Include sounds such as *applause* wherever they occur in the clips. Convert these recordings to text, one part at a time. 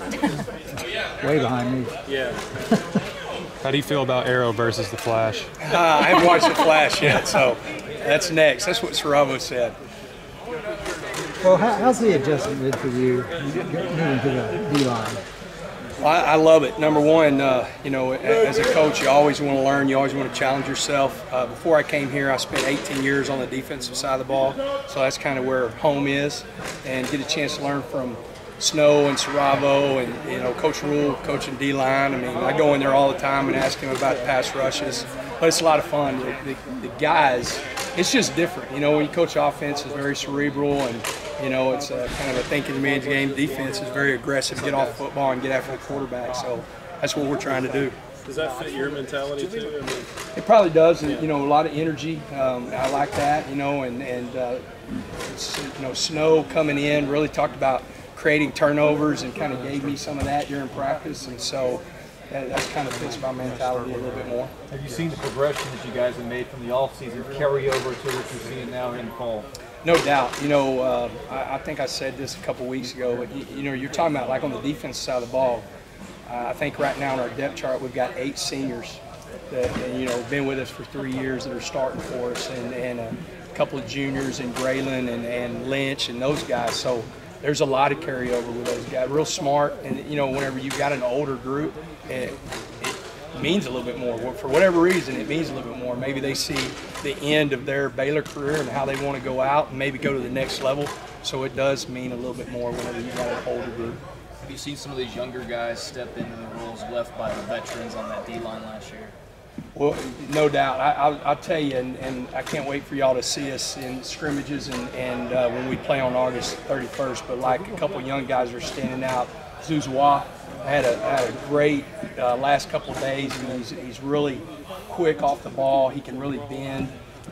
*laughs* Way behind me. Yeah. How do you feel about Arrow versus the Flash? Uh, I haven't watched the Flash yet, so that's next. That's what Saravo said. Well, how, how's the adjustment been for you moving to the D line? Well, I, I love it. Number one, uh, you know, as a coach, you always want to learn. You always want to challenge yourself. Uh, before I came here, I spent 18 years on the defensive side of the ball, so that's kind of where home is, and get a chance to learn from Snow and Saravo and you know Coach Rhule, coaching D line. I mean, I go in there all the time and ask him about pass rushes, but it's a lot of fun. The, the, the guys, it's just different. You know, when you coach offense, it's very cerebral and you know, it's a, kind of a thinking man's game. Defense is very aggressive, get off football and get after the quarterback. So that's what we're trying to do. Does that fit your mentality too? I mean, It probably does, and you know, a lot of energy. Um, I like that, you know, and and uh, you know, Snow coming in really talked about creating turnovers and kind of gave me some of that during practice, and so that, that's kind of fits my mentality a little bit more. Have you seen the progression that you guys have made from the offseason carry over to what you're seeing now in the fall? No doubt. You know, uh, I, I think I said this a couple weeks ago. But you, you know, you're talking about like on the defense side of the ball. Uh, I think right now in our depth chart we've got eight seniors that and, you know been with us for three years that are starting for us, and, and a couple of juniors in Braylon and, and Lynch and those guys. So there's a lot of carryover with those guys. Real smart, and you know, whenever you've got an older group, it, it means a little bit more. For whatever reason, it means a little bit more. Maybe they see the end of their Baylor career and how they want to go out and maybe go to the next level. So it does mean a little bit more whenever you've got an older group. Have you seen some of these younger guys step into the roles left by the veterans on that D line last year? Well, no doubt. I, I'll, I'll tell you, and, and I can't wait for y'all to see us in scrimmages and, and uh, when we play on August 31st. But like a couple young guys are standing out. Zuzwa had a, had a great uh, last couple days, and he's, he's really quick off the ball. He can really bend.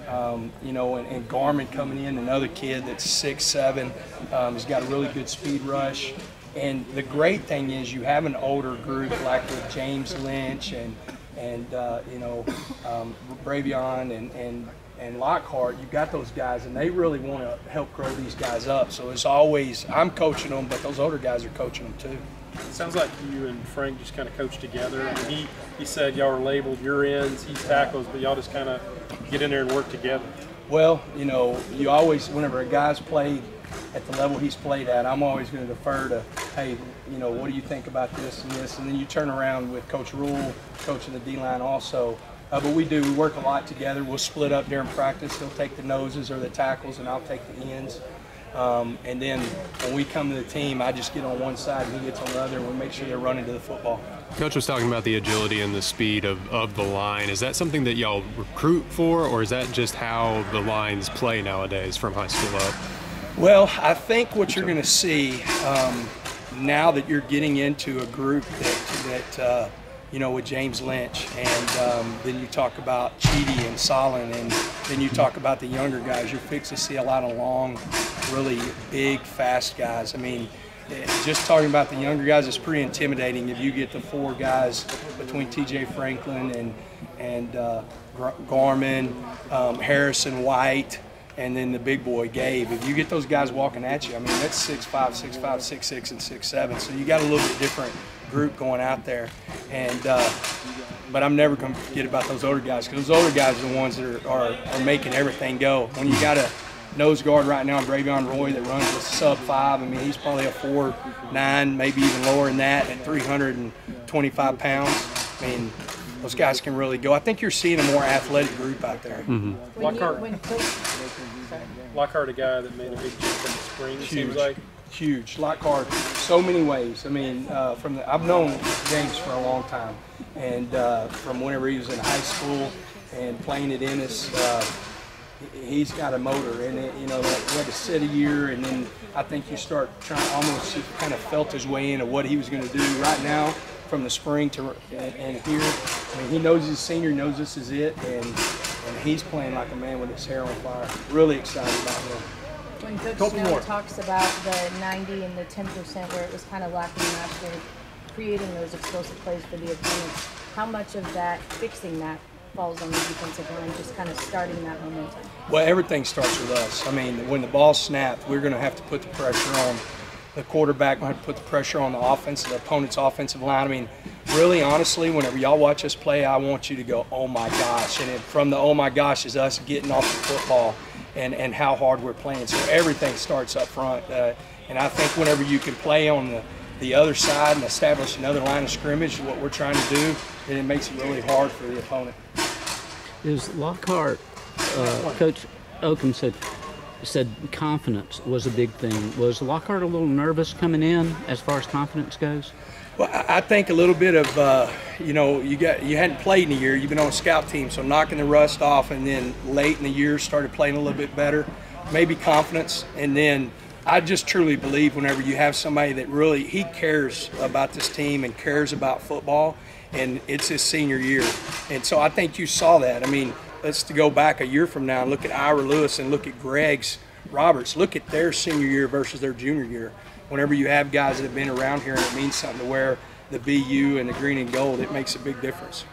Um, you know, and, and Garmon coming in, another kid that's six seven. Um, he's got a really good speed rush. And the great thing is you have an older group like with James Lynch and and uh, you know um, Bravvion and and and Lockhart. you've got those guys, and they really want to help grow these guys up. So it's always I'm coaching them, but those older guys are coaching them too. it sounds like you and Frank just kind of coach together. I mean, he he said y'all are labeled your ends, he's tackles, but y'all just kind of get in there and work together. Well, you know, you always, whenever a guy's played at the level he's played at, I'm always going to defer to, hey, you know, what do you think about this and this? And then you turn around with Coach Rhule, coaching the D line also. Uh, but we do, we work a lot together. We'll split up during practice. He'll take the noses or the tackles, and I'll take the ends. Um, and then when we come to the team, I just get on one side and he gets on the other, and we make sure they're running to the football. Coach was talking about the agility and the speed of, of the line. Is that something that y'all recruit for, or is that just how the lines play nowadays from high school up? Well, I think what you're going to see um, now that you're getting into a group that, that uh, you know, with James Lynch, and um, then you talk about Cheedy and Solon, and then you talk about the younger guys. You're fixing to see a lot of long, really big, fast guys. I mean, just talking about the younger guys is pretty intimidating. If you get the four guys between T.J. Franklin and and uh, Garmon, um, Harrison White and then the big boy Gabe. If you get those guys walking at you, I mean that's six five, six five, six six, and six seven. So you got a little bit different group going out there, and uh, but I'm never to forget about those older guys because those older guys are the ones that are, are, are making everything go. When you got a nose guard right now, Bravvion Roy, that runs a sub five. I mean, he's probably a four nine, maybe even lower than that at 325 pounds. I mean, those guys can really go. I think you're seeing a more athletic group out there. When you, Lockhart. when Coach, sorry. Lockhart, a guy that made a big jump in the spring, it seems like. huge. Lockhart, so many ways. I mean, uh, from the, I've known James for a long time, and uh, from whenever he was in high school and playing at Ennis, uh, he- he's got a motor, and it, you know, like, he had to sit a year, and then I think you start trying almost kind of felt his way into what he was going to do. Right now, from the spring to and, and here, I mean, he knows he's a senior, knows this is it, and and he's playing like a man with his hair on fire. Really excited about him. When Coach Couple Snow more. talks about the 90 and the 10% where it was kind of lacking last year, creating those explosive plays for the opponents, how much of that, fixing that, falls on the defensive line, just kind of starting that momentum? Well, everything starts with us. I mean, when the ball snapped, we're going to have to put the pressure on the quarterback We going to put the pressure on the offense, the opponent's offensive line. I mean, really, honestly, whenever y'all watch us play, I want you to go, oh my gosh. And from the oh my gosh is us getting off the football and, and how hard we're playing. So everything starts up front. Uh, and I think whenever you can play on the, the other side and establish another line of scrimmage, what we're trying to do, then it makes it really hard for the opponent. Is Lockhart, uh, Coach Okam said, said confidence was a big thing. Was Lockhart a little nervous coming in as far as confidence goes? Well, I think a little bit of, uh, you know, you got you hadn't played in a year. You've been on a scout team, so knocking the rust off, and then late in the year started playing a little bit better. Maybe confidence, and then I just truly believe whenever you have somebody that really he cares about this team and cares about football, and it's his senior year, and so I think you saw that. I mean, let's to go back a year from now and look at Ira Lewis and look at Greg's Roberts. Look at their senior year versus their junior year. Whenever you have guys that have been around here and it means something to wear the BU and the green and gold, it makes a big difference.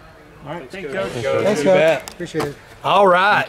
Thanks, You Coach. bet. Appreciate it. All right.